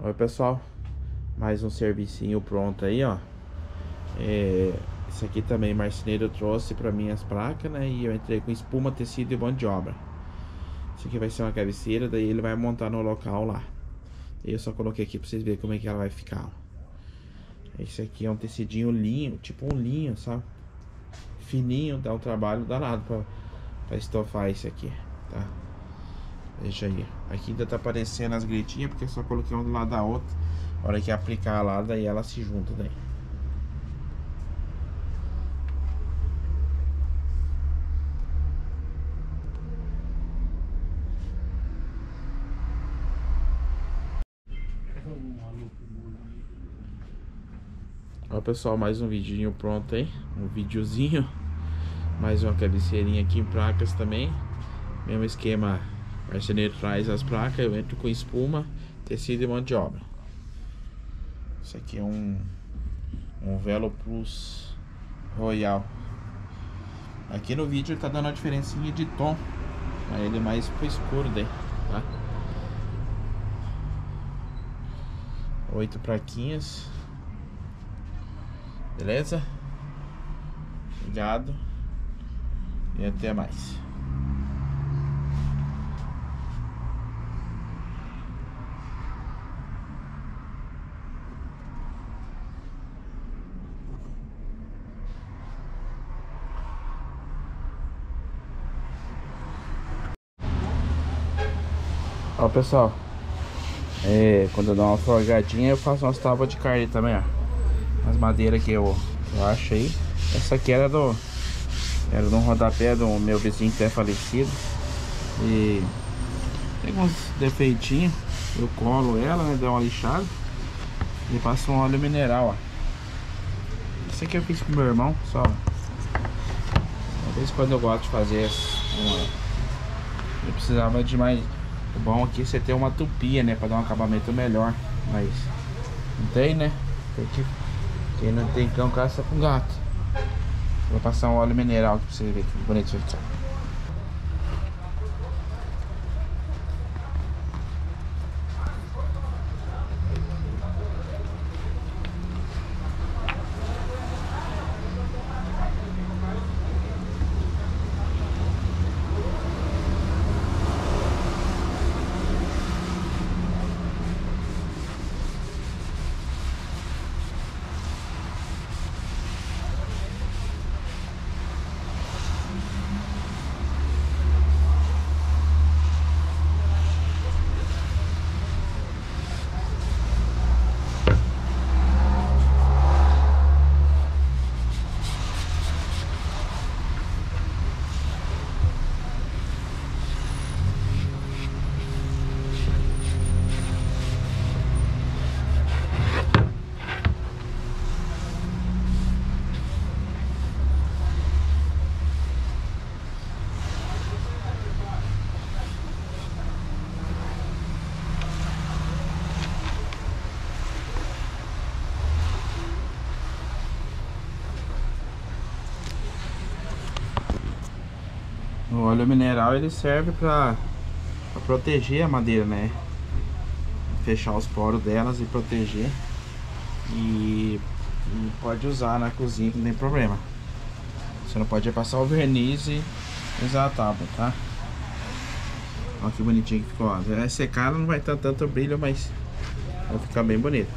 Oi pessoal, mais um servicinho pronto aí ó é, Esse aqui também marceneiro trouxe pra mim as placas né E eu entrei com espuma, tecido e mão de obra Isso aqui vai ser uma cabeceira, daí ele vai montar no local lá Eu só coloquei aqui pra vocês verem como é que ela vai ficar ó. Esse aqui é um tecidinho linho, tipo um linho, sabe? Fininho, dá um trabalho danado pra estofar esse aqui, tá? Deixa aí. Aqui ainda tá aparecendo as gritinhas porque eu só coloquei um do lado da outra. A hora que aplicar lá, daí ela se junta daí. Ó pessoal, mais um vidinho pronto aí Um videozinho Mais uma cabeceirinha aqui em placas também Mesmo esquema o marceneiro traz as placas, eu entro com espuma, tecido e mão de obra. Isso aqui é um, um Velo Plus Royal. Aqui no vídeo tá dando uma diferencinha de tom, mas ele é mais pro escuro daí, tá? Oito plaquinhas. Beleza? Obrigado. E até mais. Ó pessoal. É, Quando eu dou uma forgadinha eu faço umas tábuas de carne também ó. As madeiras que eu, eu achei Essa aqui era do Era um rodapé do meu vizinho que é falecido. E Tem uns defeitinhos. Eu colo ela, né, dou uma lixada. E passo um óleo mineral ó. Isso aqui eu fiz com meu irmão Só. Uma vez quando eu gosto de fazer uma Eu precisava de mais o bom aqui é você ter uma tupia, né? Pra dar um acabamento melhor. Mas não tem, né? Tem que... Quem não tem cão caça com gato. Vou passar um óleo mineral aqui pra você ver que bonito vai ficar. Óleo mineral ele serve para proteger a madeira, né? Fechar os poros delas e proteger. E, e, pode usar na cozinha que não tem problema. Você não pode passar o verniz e usar a tábua, tá? Olha que bonitinho que ficou. Ó. Vai secar, não vai ter tanto brilho, mas vai ficar bem bonito.